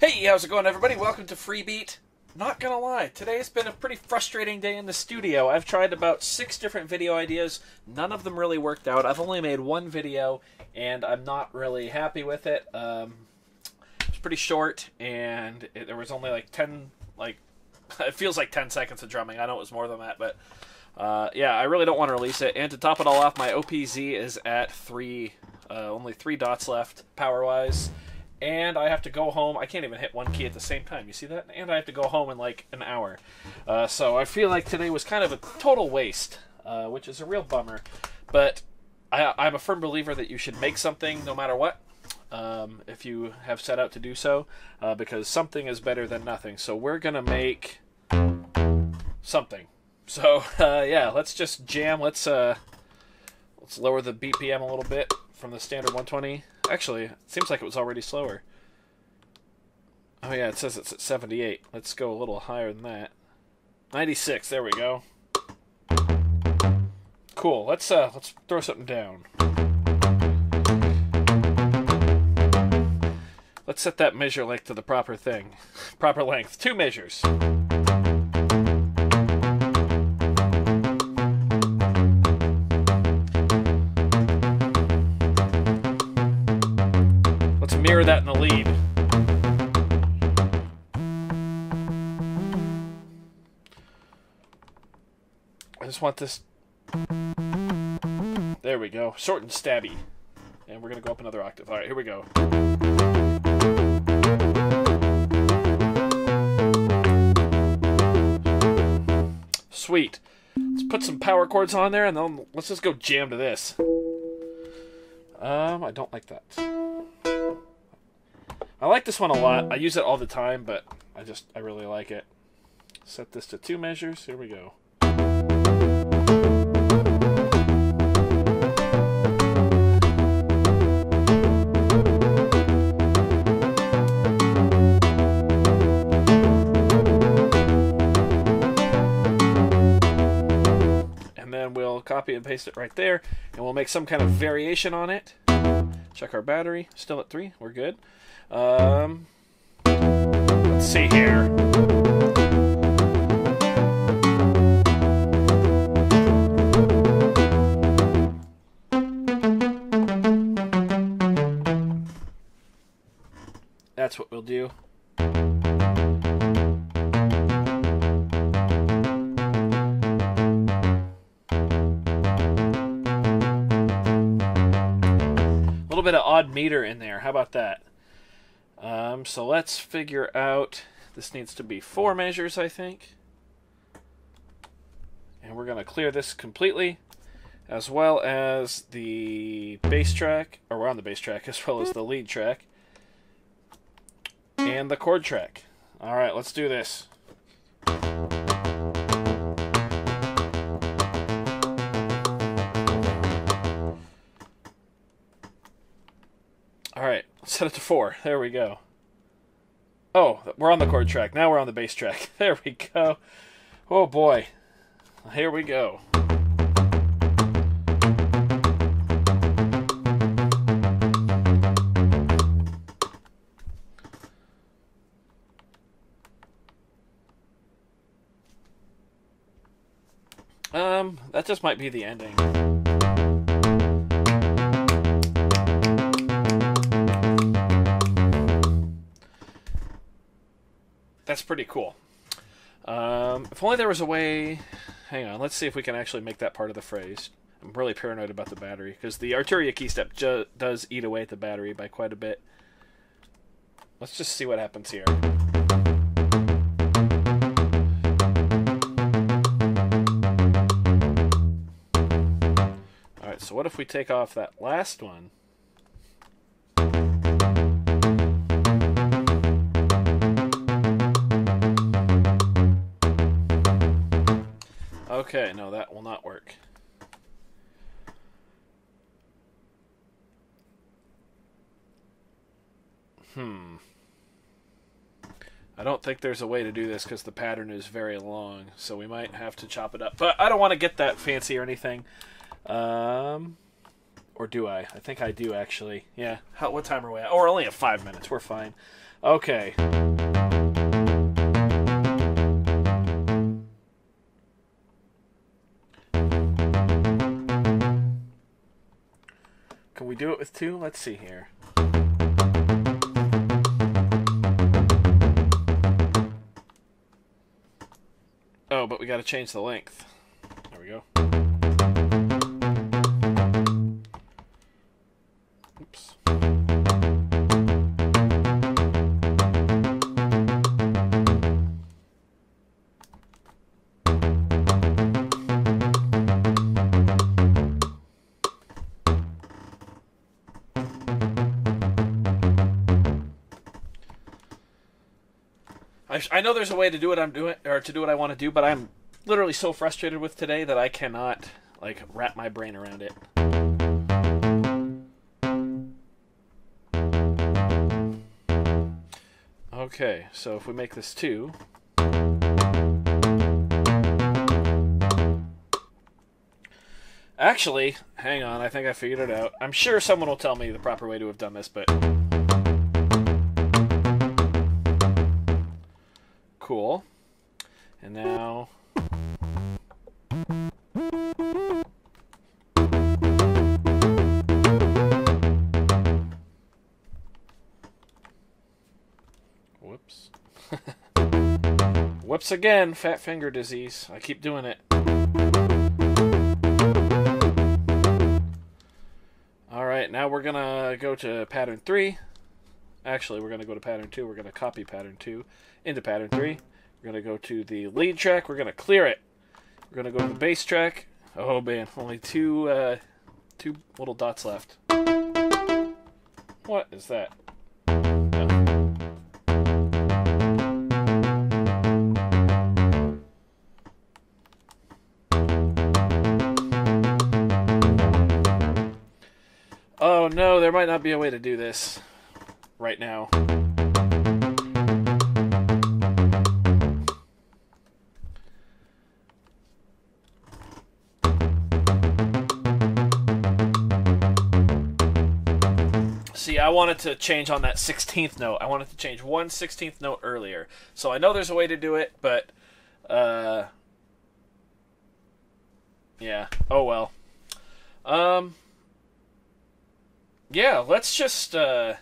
Hey, how's it going, everybody? Welcome to Freebeat. Not gonna lie, today's been a pretty frustrating day in the studio. I've tried about six different video ideas. None of them really worked out. I've only made one video, and I'm not really happy with it. Um, it's pretty short, and it, there was only like ten, like it feels like ten seconds of drumming. I know it was more than that, but uh, yeah, I really don't want to release it. And to top it all off, my OPZ is at three, uh, only three dots left power-wise and I have to go home. I can't even hit one key at the same time. You see that? And I have to go home in like an hour. Uh, so I feel like today was kind of a total waste, uh, which is a real bummer. But I, I'm a firm believer that you should make something no matter what. Um, if you have set out to do so, uh, because something is better than nothing. So we're gonna make something. So uh, yeah, let's just jam. Let's uh, let's lower the BPM a little bit from the standard 120. Actually, it seems like it was already slower. Oh yeah, it says it's at 78. Let's go a little higher than that. 96. There we go. Cool. Let's uh let's throw something down. Let's set that measure length to the proper thing. Proper length. Two measures. That in the lead. I just want this. There we go. Short and stabby. And we're going to go up another octave. All right, here we go. Sweet. Let's put some power chords on there and then let's just go jam to this. Um, I don't like that. I like this one a lot. I mm. use it all the time, but I just, I really like it. Set this to two measures. Here we go. And then we'll copy and paste it right there, and we'll make some kind of variation on it. Check our battery. Still at three. We're good. Um, let's see here. That's what we'll do. A little bit of odd meter in there. How about that? Um, so let's figure out. This needs to be four measures, I think. And we're going to clear this completely, as well as the bass track, or we're on the bass track, as well as the lead track, and the chord track. All right, let's do this. Set it to four. There we go. Oh, we're on the chord track. Now we're on the bass track. There we go. Oh boy. Here we go. Um, that just might be the ending. That's pretty cool. Um, if only there was a way. Hang on, let's see if we can actually make that part of the phrase. I'm really paranoid about the battery because the Arturia KeyStep does eat away at the battery by quite a bit. Let's just see what happens here. Alright, so what if we take off that last one? Okay, no, that will not work. Hmm. I don't think there's a way to do this because the pattern is very long, so we might have to chop it up. But I don't want to get that fancy or anything. Um, or do I? I think I do actually. Yeah. How, what time are we at? Oh, we're only at five minutes. We're fine. Okay. We do it with two? Let's see here. Oh, but we got to change the length. There we go. I, I know there's a way to do what I'm doing or to do what I want to do, but I'm literally so frustrated with today that I cannot like wrap my brain around it. Okay, so if we make this two. Actually, hang on, I think I figured it out. I'm sure someone will tell me the proper way to have done this, but cool. And now Whoops. Whoops again, fat finger disease. I keep doing it. Alright, now we're gonna go to pattern 3. Actually, we're gonna go to pattern 2. We're gonna copy pattern 2 into pattern 3. We're gonna go to the lead track. We're gonna clear it. We're gonna go to the bass track. Oh man, only two, uh, two little dots left. What is that? Oh no, there might not be a way to do this right now. See, I wanted to change on that 16th note. I wanted to change one 16th note earlier. So I know there's a way to do it, but uh yeah. Oh well. Um yeah, let's just uh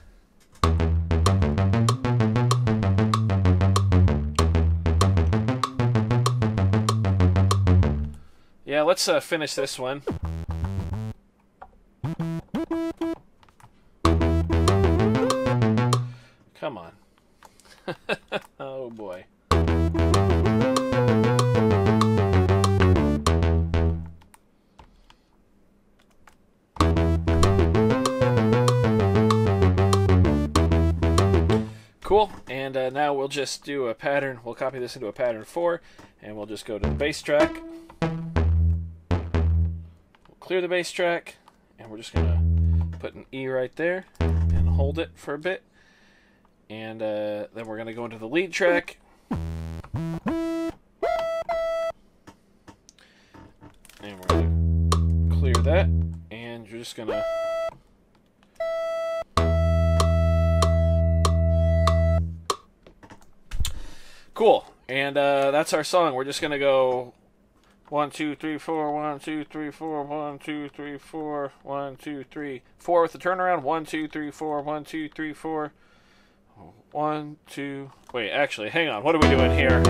Yeah, let's uh, finish this one. Come on. oh boy. Cool, and uh, now we'll just do a pattern. We'll copy this into a pattern 4, and we'll just go to the bass track. Clear the bass track, and we're just going to put an E right there and hold it for a bit. And uh, then we're going to go into the lead track. And we're going to clear that, and you're just going to Cool. And uh, that's our song. We're just gonna go one, two, three, four, one, two, three, four, one, two, three, four, one, two, three, four with the turnaround. One, two, three, four, one, two, three, four. One, two. Wait, actually, hang on. What are we doing here?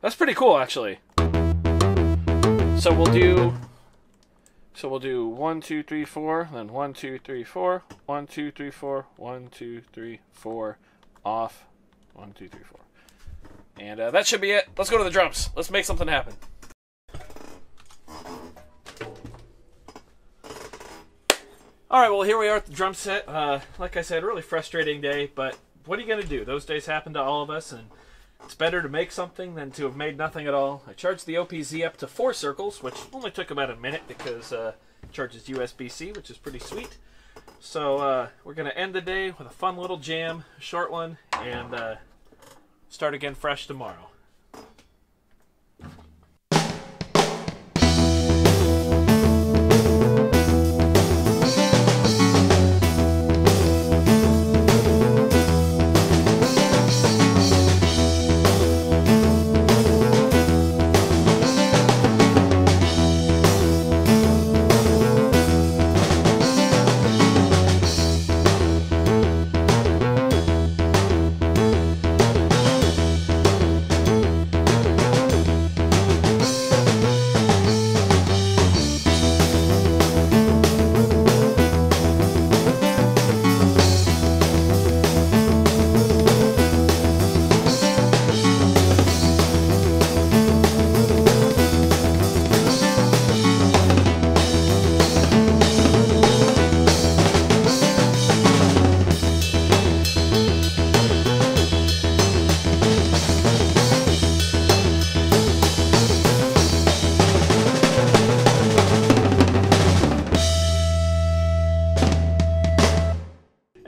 That's pretty cool, actually. So we'll do. So we'll do one, two, three, four, then one, two, three, four, one, two, three, four, one, two, three, four, off, one, two, three, four, and uh, that should be it. Let's go to the drums. Let's make something happen. All right, well here we are at the drum set. Uh, like I said, really frustrating day, but what are you gonna do? Those days happen to all of us, and it's better to make something than to have made nothing at all. I charged the OPZ up to four circles, which only took about a minute because uh, it charges USB-C, which is pretty sweet. So uh, we're going to end the day with a fun little jam, short one, and uh, start again fresh tomorrow.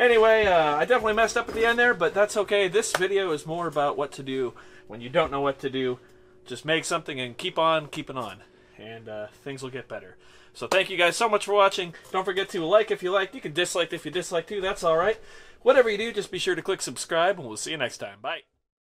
Anyway, uh, I definitely messed up at the end there, but that's okay. This video is more about what to do when you don't know what to do. Just make something and keep on keeping on, and uh, things will get better. So thank you guys so much for watching. Don't forget to like if you liked. You can dislike if you dislike too. That's all right. Whatever you do, just be sure to click subscribe, and we'll see you next time. Bye.